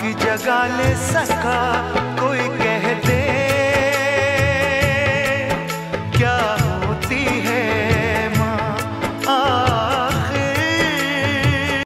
की जगह ले सका।